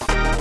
Bye.